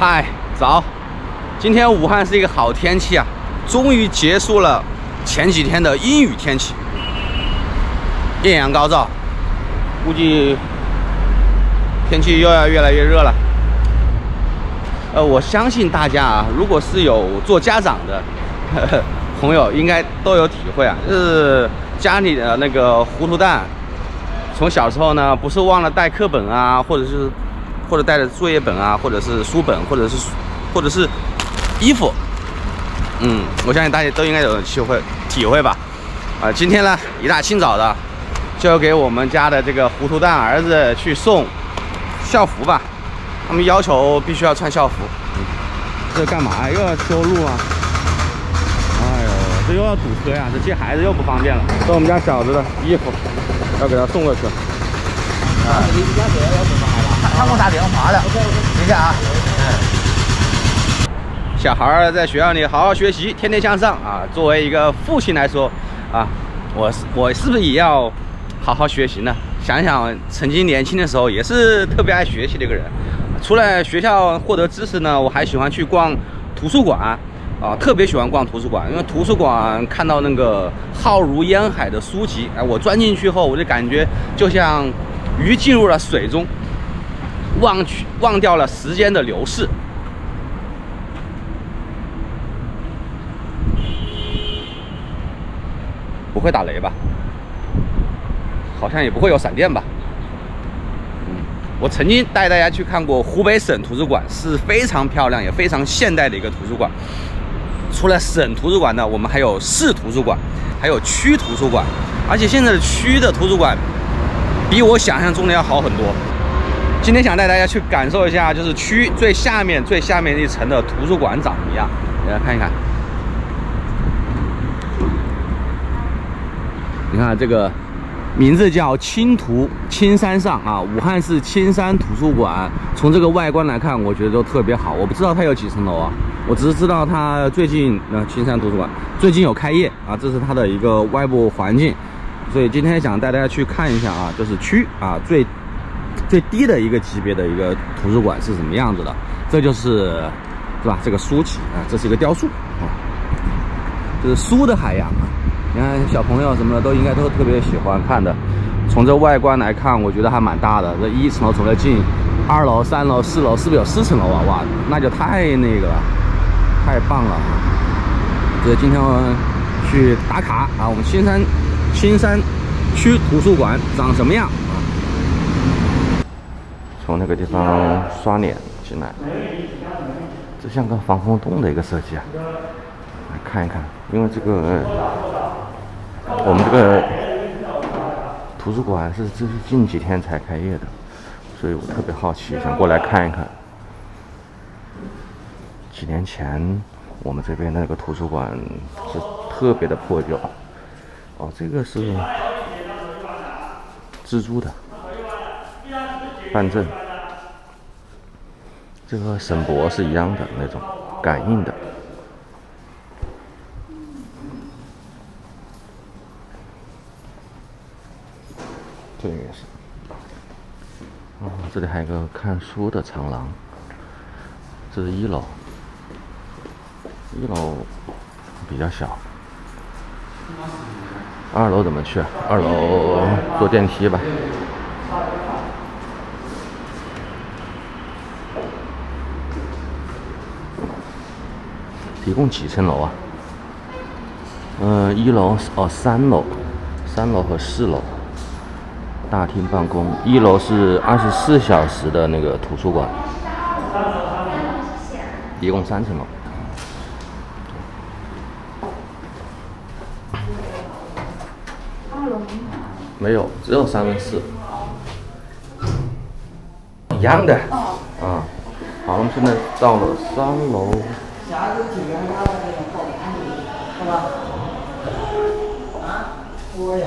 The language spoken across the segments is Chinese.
嗨，早！今天武汉是一个好天气啊，终于结束了前几天的阴雨天气，艳阳高照，估计天气又要越来越热了。呃，我相信大家啊，如果是有做家长的呵呵 朋友，应该都有体会啊，就是家里的那个糊涂蛋，从小时候呢，不是忘了带课本啊，或者是或者带着作业本啊，或者是书本，或者是或者是衣服，嗯，我相信大家都应该有体会体会吧。啊，今天呢，一大清早的，就要给我们家的这个糊涂蛋儿子去送校服吧。他们要求必须要穿校服。这干嘛呀？又要修路啊？哎呦，这又要堵车呀！这接孩子又不方便了。这我们家小子的衣服，要给他送过去。啊，他他给我打电话了。等一下啊。小孩儿在学校里好好学习，天天向上啊！作为一个父亲来说，啊，我是我是不是也要好好学习呢？想想曾经年轻的时候，也是特别爱学习的一个人。除了学校获得知识呢，我还喜欢去逛图书馆啊，特别喜欢逛图书馆，因为图书馆看到那个浩如烟海的书籍，哎，我钻进去后，我就感觉就像鱼进入了水中，忘去忘掉了时间的流逝。不会打雷吧？好像也不会有闪电吧？嗯，我曾经带大家去看过湖北省图书馆，是非常漂亮也非常现代的一个图书馆。除了省图书馆呢，我们还有市图书馆，还有区图书馆，而且现在的区的图书馆比我想象中的要好很多。今天想带大家去感受一下，就是区最下面最下面一层的图书馆长什么样，给大家看一看。你看这个名字叫青图青山上啊，武汉市青山图书馆。从这个外观来看，我觉得都特别好。我不知道它有几层楼啊，我只是知道它最近那青山图书馆最近有开业啊，这是它的一个外部环境。所以今天想带大家去看一下啊，就是区啊最最低的一个级别的一个图书馆是什么样子的。这就是是吧？这个书籍啊，这是一个雕塑啊，这是书的海洋啊。你看小朋友什么的都应该都特别喜欢看的。从这外观来看，我觉得还蛮大的。这一层楼从这进，二楼、三楼、四楼，是不是有四层楼啊？哇，那就太那个了，太棒了。这今天我们去打卡啊，我们青山青山区图书馆长什么样？从那个地方刷脸进来，这像个防空洞的一个设计啊。来看一看，因为这个。我们这个图书馆是这是近几天才开业的，所以我特别好奇，想过来看一看。几年前我们这边那个图书馆是特别的破旧。哦，这个是蜘蛛的办证，这个省博是一样的那种感应的。这也是，哦，这里还有个看书的长廊，这是一楼，一楼比较小，二楼怎么去？二楼坐电梯吧。一共几层楼啊？嗯，一楼哦，三楼，三楼和四楼。大厅办公，一楼是二十四小时的那个图书馆，一共三层楼。没有，只有三跟四，一样的。啊，好，我们现在到了三楼。啊，多呀。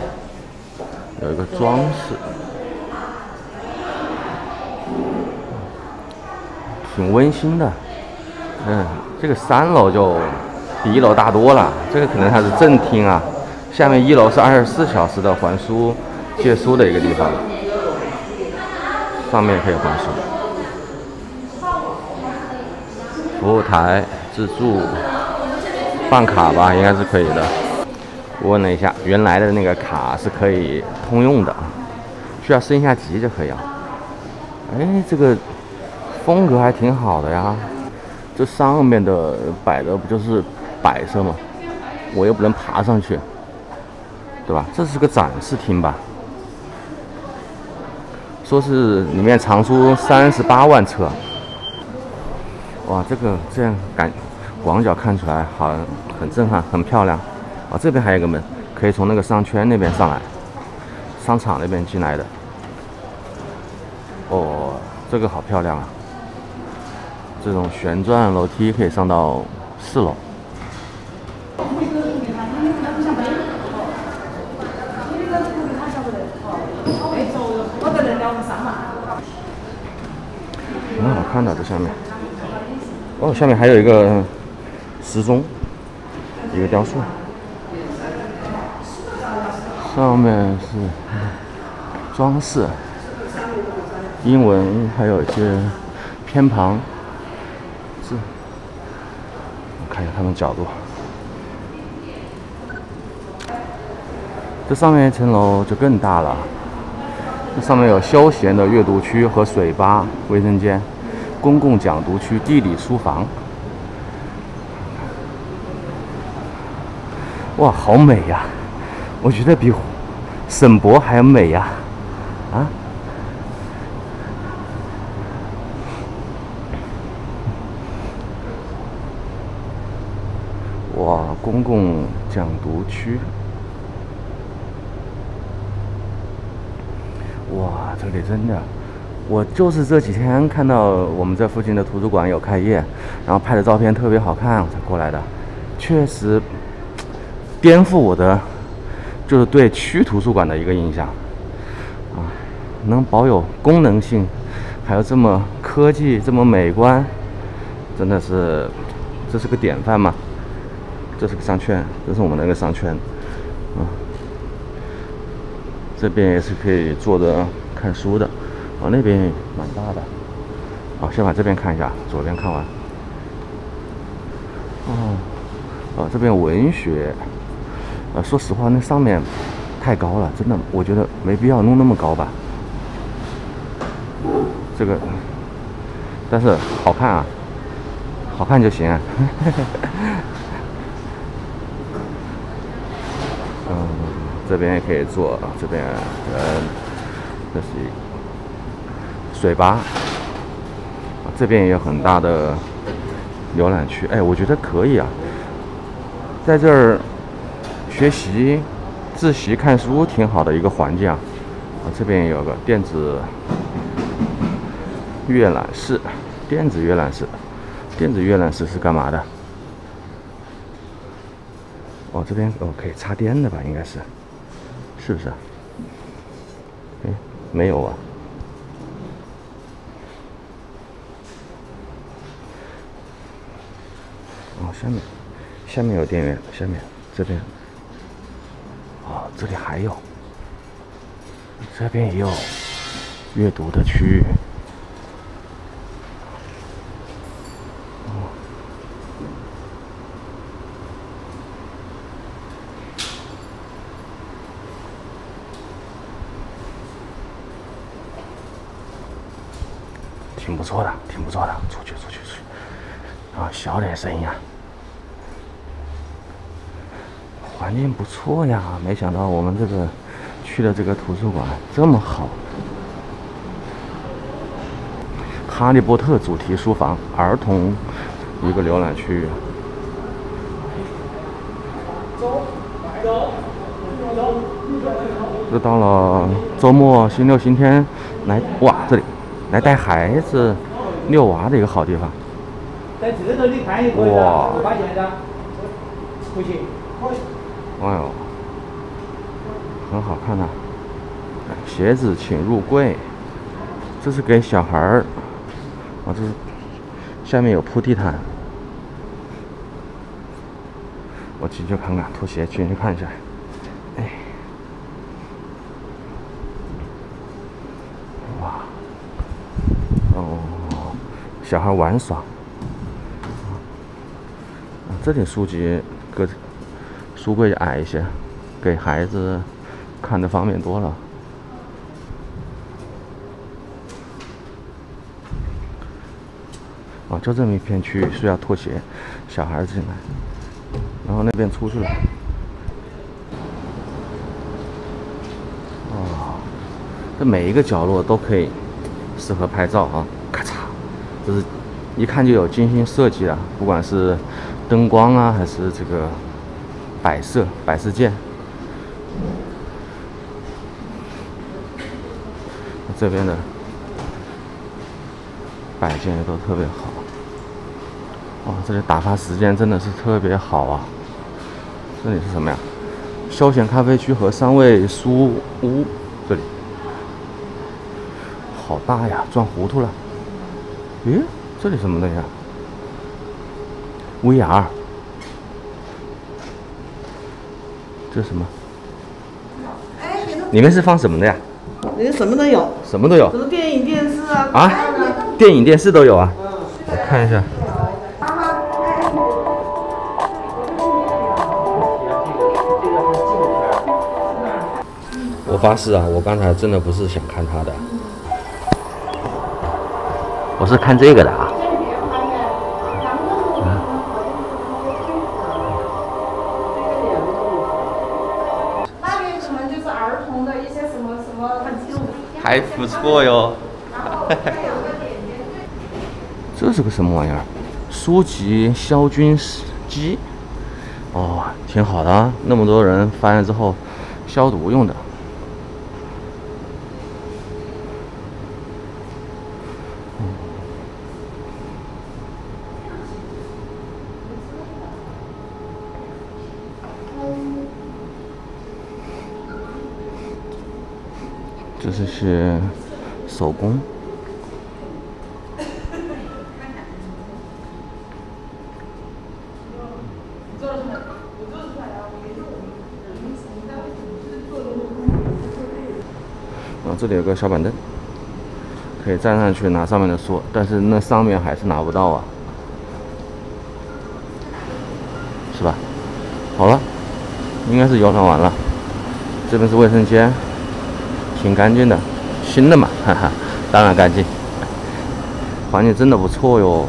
有一个装饰，挺温馨的。嗯，这个三楼就比一楼大多了。这个可能它是正厅啊。下面一楼是二十四小时的还书、借书的一个地方，上面可以还书。服务台自助办卡吧，应该是可以的。我问了一下，原来的那个卡是可以通用的，需要升一下级就可以了。哎，这个风格还挺好的呀。这上面的摆的不就是摆设吗？我又不能爬上去，对吧？这是个展示厅吧？说是里面藏书三十八万册。哇，这个这样感广角看出来好很震撼，很漂亮。啊，这边还有一个门，可以从那个商圈那边上来，商场那边进来的。哦，这个好漂亮啊！这种旋转楼梯可以上到四楼。很好看的，这下面。哦，下面还有一个时钟，一个雕塑。上面是装饰，英文还有一些偏旁字。我看一下他们角度。这上面一层楼就更大了，这上面有休闲的阅读区和水吧、卫生间、公共讲读区、地理书房。哇，好美呀！我觉得比省博还要美呀！啊！哇，公共讲读区！哇，这里真的，我就是这几天看到我们这附近的图书馆有开业，然后拍的照片特别好看，我才过来的。确实。颠覆我的就是对区图书馆的一个印象啊，能保有功能性，还有这么科技、这么美观，真的是这是个典范嘛？这是个商圈，这是我们那个商圈啊。这边也是可以坐着看书的，啊，那边蛮大的。好，先把这边看一下，左边看完。哦，哦，这边文学。呃，说实话，那上面太高了，真的，我觉得没必要弄那么高吧。这个，但是好看啊，好看就行啊。嗯，这边也可以坐，这边呃，这是水吧，这边也有很大的游览区。哎，我觉得可以啊，在这儿。学习、自习、看书挺好的一个环境啊！啊，这边也有个电子阅览室，电子阅览室，电子阅览室是干嘛的？哦，这边哦可以插电的吧？应该是，是不是？哎，没有啊。下面，下面有电源，下面这边。这里还有，这边也有阅读的区域，挺不错的，挺不错的。出去，出去，出去！啊，小点声音啊。环境不错呀，没想到我们这个去的这个图书馆这么好。哈利波特主题书房，儿童一个浏览区。域，走，走。又到了周末，星期六、星期天来哇，这里来带孩子遛娃的一个好地方。在这看一个，哇，发现的，不行。哎呦，很好看呐！鞋子请入柜，这是给小孩儿。啊，这下面有铺地毯。我进去看看，拖鞋进去看一下。哎，哇，哦，小孩玩耍。这点书籍个书柜矮一些，给孩子看的方便多了。啊，就这么一片区域需要拖鞋，小孩子进来，然后那边出去了。哦，这每一个角落都可以适合拍照啊！咔嚓，这是一看就有精心设计的，不管是灯光啊，还是这个摆设、摆饰件。这边的摆件也都特别好。哇，这里打发时间真的是特别好啊！这里是什么呀？休闲咖啡区和三味书屋。这里好大呀，转糊涂了。咦，这里什么东西啊？VR。这是什么？里面是放什么的呀？里面什么都有。什么都有。什么电影、电视啊？啊？电影、电视都有啊。我看一下。我发誓啊！我刚才真的不是想看他的，我是看这个的啊。还不错哟。这是个什么玩意儿？书籍消菌机。哦，挺好的啊！那么多人翻了之后，消毒用的。这是手工。啊，这里有个小板凳，可以站上去拿上面的书，但是那上面还是拿不到啊，是吧？好了，应该是游览完了，这边是卫生间。挺干净的，新的嘛，哈哈，当然干净，环境真的不错哟。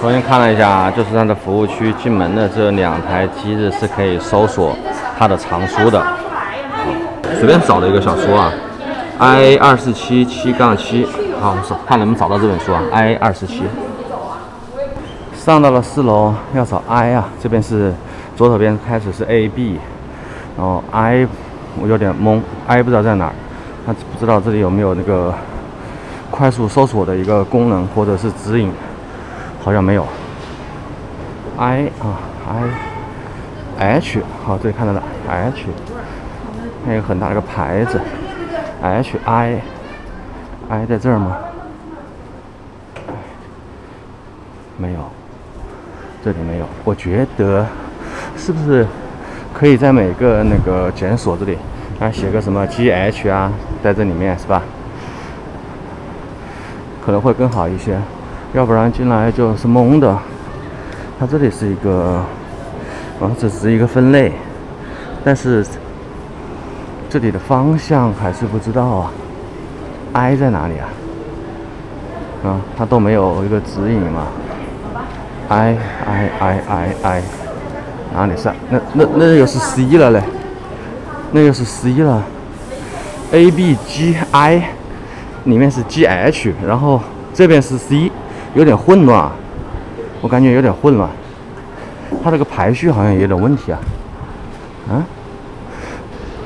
重新看了一下，就是它的服务区进门的这两台机子是可以搜索它的藏书的。随便找了一个小说啊，I 二四七七杠七，好，看能不能找到这本书啊，I 二四七。上到了四楼，要找 I 啊，这边是左手边开始是 A B，然后 I 我有点懵，I 不知道在哪儿，他不知道这里有没有那个快速搜索的一个功能或者是指引，好像没有。I 啊 I H 好，这里看到了 H，还有很大的一个牌子，H I I 在这儿吗？没有。这里没有，我觉得是不是可以在每个那个检索这里啊写个什么 G H 啊，在这里面是吧？可能会更好一些，要不然进来就是懵的。它这里是一个，啊，这是一个分类，但是这里的方向还是不知道啊。I 在哪里啊？啊，它都没有一个指引嘛。I I I I I，哪里是？那那那又是 C 了嘞？那又是 C 了。A B G I，里面是 G H，然后这边是 C，有点混乱，我感觉有点混乱。它这个排序好像有点问题啊。啊？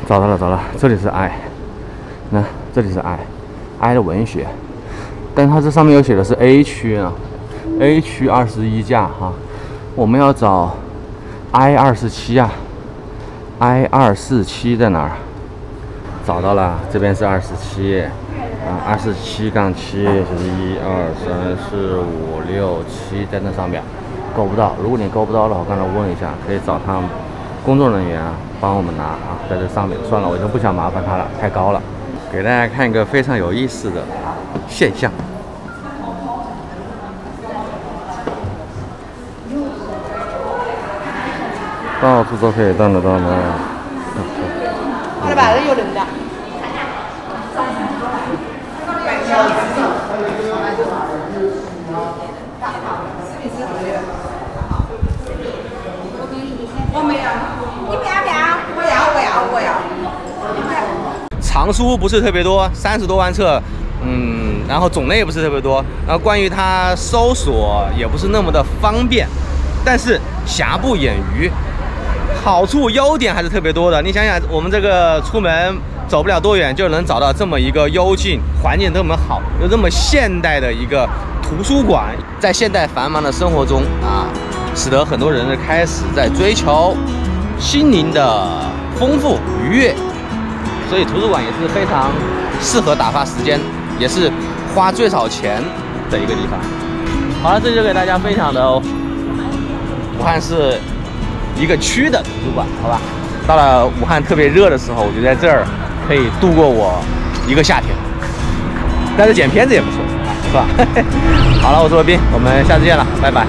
找到了，找到了，这里是 I，那这里是 I，I 的文学，但它这上面又写的是 A 区啊。A 区二十一架哈，我们要找 I 二十七啊，I 二四七在哪儿？找到了，这边是二十七啊，二十七杠七是一二三四五六七，在那上面，够不到。如果你够不到的话，刚才问一下，可以找他们工作人员，帮我们拿啊，在这上面。算了，我就不想麻烦他了，太高了。给大家看一个非常有意思的现象。到处都可以当得到吗？他的白的有零的。我没有，你不要不要，我要我要我要。藏书不是特别多，三十多万册，嗯，然后种类也不是特别多，然后关于它搜索也不是那么的方便，但是瑕不掩瑜，好处优点还是特别多的。你想想，我们这个出门走不了多远就能找到这么一个幽静、环境这么好又这么现代的一个图书馆，在现代繁忙的生活中啊，使得很多人呢开始在追求心灵的丰富愉悦。所以图书馆也是非常适合打发时间，也是花最少钱的一个地方。好了，这就给大家分享的哦。武汉市一个区的图书馆，好吧？到了武汉特别热的时候，我就在这儿可以度过我一个夏天。但是剪片子也不错，是吧？好了，我是罗宾，我们下次见了，拜拜。